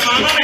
hermana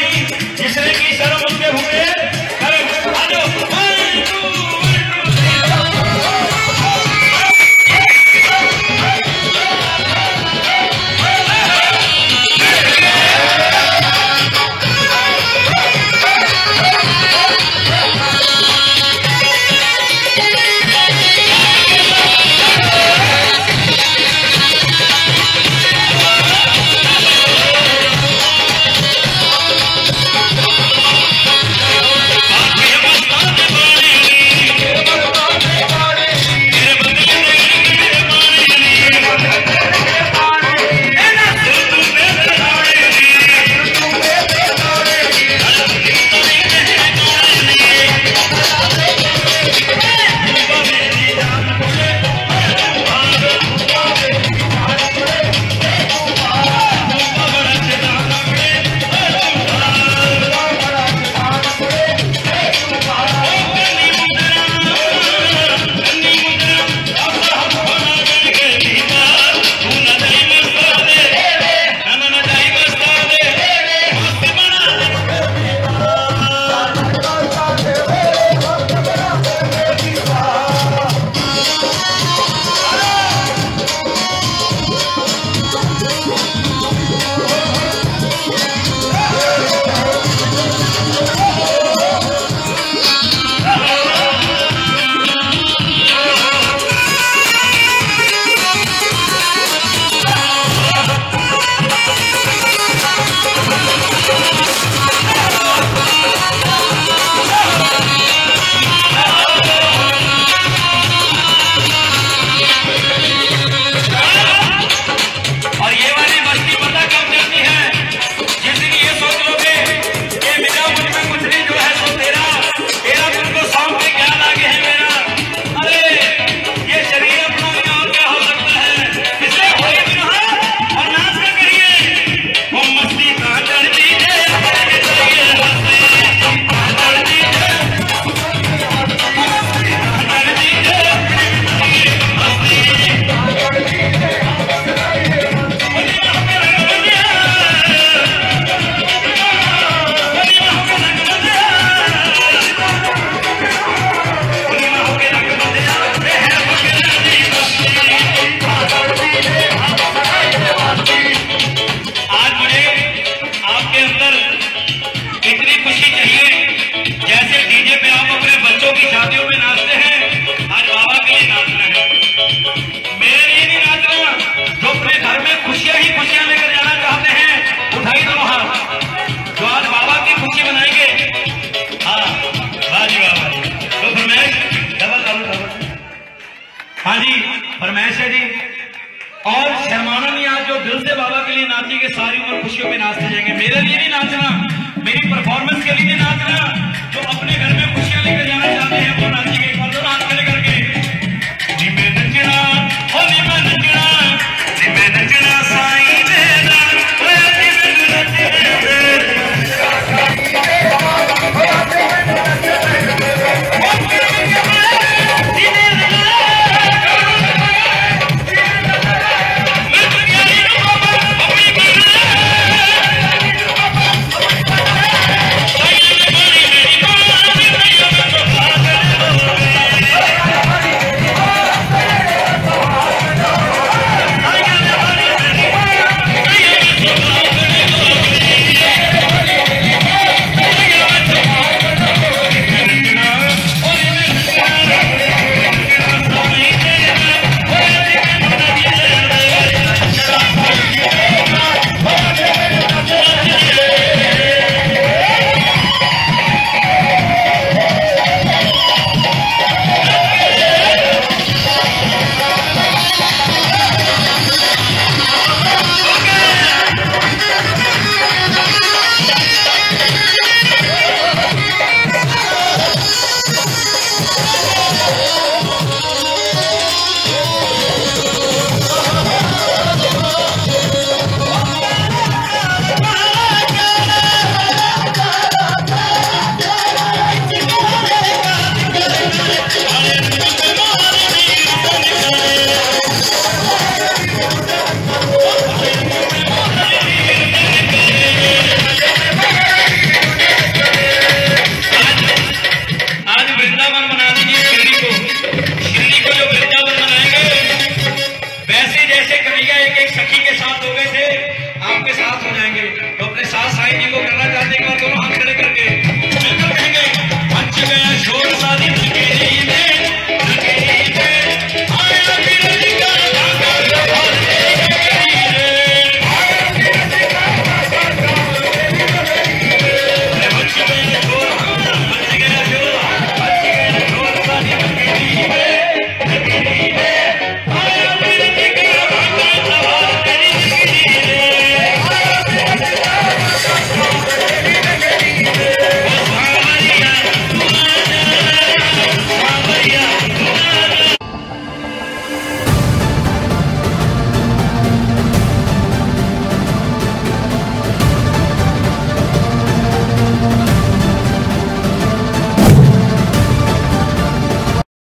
सारी उम्र खुशियों में नाचते जाएँगे। मेरे लिए भी नाचना, मेरी परफॉर्मेंस के लिए भी नाचना।